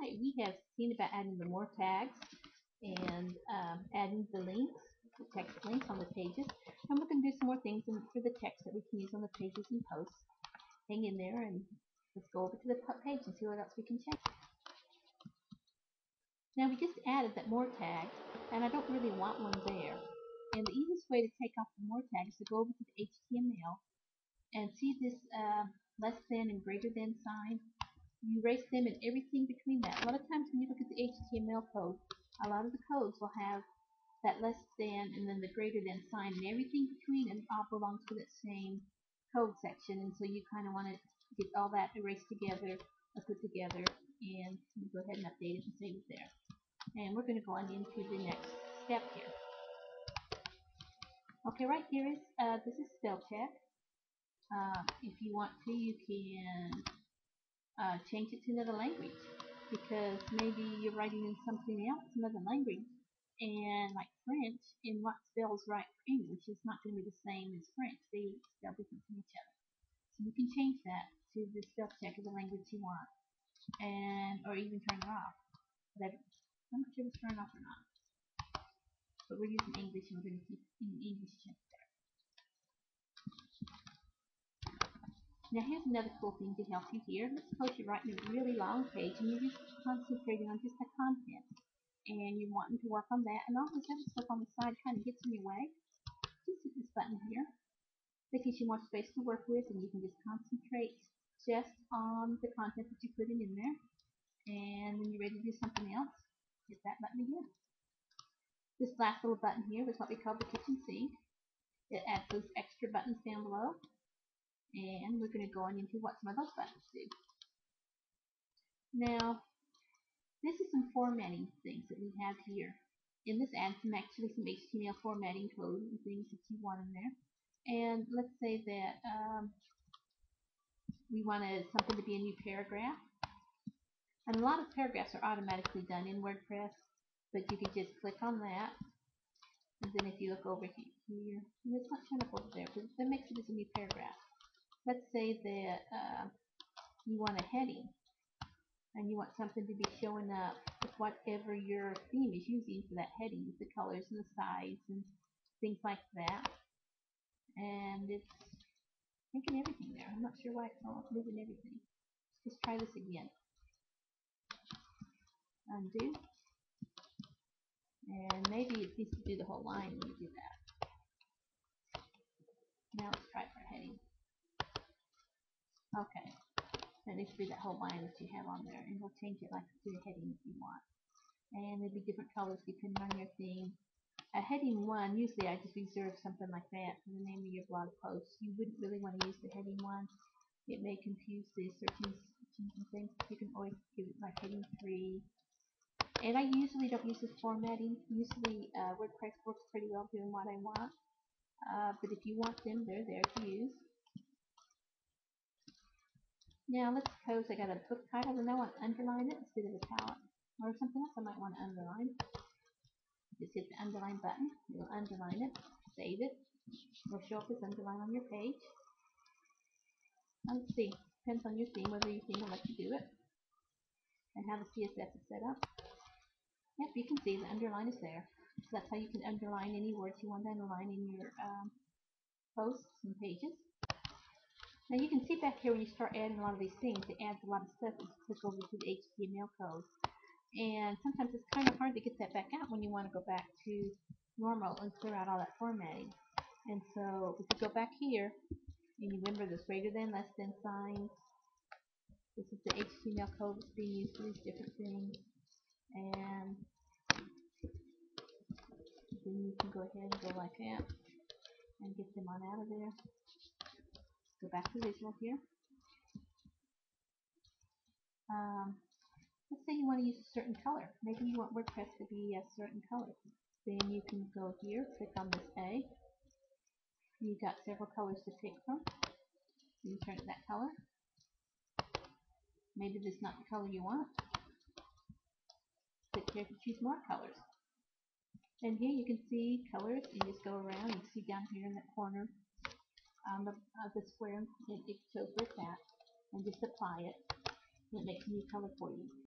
We have seen about adding the more tags and um, adding the links, the text links on the pages. And we're going to do some more things for the text that we can use on the pages and posts. Hang in there and let's go over to the page and see what else we can change. Now we just added that more tag and I don't really want one there. And the easiest way to take off the more tag is to go over to the HTML and see this uh, less than and greater than sign you erase them and everything between that. A lot of times when you look at the HTML code, a lot of the codes will have that less than and then the greater than sign and everything between and all belongs to that same code section and so you kind of want to get all that erased together or put together and go ahead and update it and save it there. And we're going to go on into the next step here. Okay, right here is, uh, this is spell check. Uh, if you want to, you can uh, change it to another language because maybe you're writing in something else, another language, and like French, and what spells right for English is not going to be the same as French. They spell different from each other. So you can change that to the spell check of the language you want, and or even turn it off. Whatever. I'm not sure if it's turned off or not. But we're using English and we're going to keep in English check there. Now here's another cool thing to help you here. Let's suppose you're writing a really long page and you're just concentrating on just the content. And you're wanting to work on that and all this other stuff on the side kind of gets in your way. Just hit this button here. That gives you more space to work with and you can just concentrate just on the content that you're putting in there. And when you're ready to do something else, hit that button again. This last little button here is what we call the kitchen sink. It adds those extra buttons down below and we're going to go on into what some of those buttons do. Now, this is some formatting things that we have here. In this adds some actually some HTML formatting code and things that you want in there. And let's say that um, we wanted something to be a new paragraph. And a lot of paragraphs are automatically done in WordPress, but you can just click on that. And then if you look over here, and it's not showing up over there, but that makes it as a new paragraph let's say that uh, you want a heading and you want something to be showing up with whatever your theme is using for that heading, the colors and the size and things like that. And it's making everything there. I'm not sure why it's not moving everything. Let's try this again. Undo. And maybe it needs to do the whole line when you do that. Now let's try. Okay. That needs to be that whole line that you have on there. And we'll change it like to the heading if you want. And there'll be different colors depending on your theme. A heading 1, usually I just reserve something like that for the name of your blog post. You wouldn't really want to use the heading 1. It may confuse the searching and things. You can always give it like heading 3. And I usually don't use this formatting. Usually uh, WordPress works pretty well doing what I want. Uh, but if you want them, they're there to use. Now let's suppose I got a book title and I want to underline it instead of italic or something else I might want to underline. Just hit the underline button. You'll underline it, save it. It'll show up as underline on your page. Let's see. Depends on your theme whether your theme will let you do it and how the CSS is set up. Yep, you can see the underline is there. So that's how you can underline any words you want to underline in your um, posts and pages. Now you can see back here when you start adding a lot of these things, it adds a lot of stuff as you click over to the HTML code. And sometimes it's kind of hard to get that back out when you want to go back to normal and clear out all that formatting. And so if you go back here, and you remember this greater than, less than signs, this is the HTML code that's being used for these different things. And then you can go ahead and go like that and get them on out of there. Go back to visual here. Um, let's say you want to use a certain color. Maybe you want WordPress to be a certain color. Then you can go here, click on this A. You've got several colors to pick from. You can turn it that color. Maybe this is not the color you want. Click here to choose more colors. And here you can see colors. You just go around. You see down here in the corner on the, uh, the square, it, it shows where it's at. And just apply it. It makes a new color for you.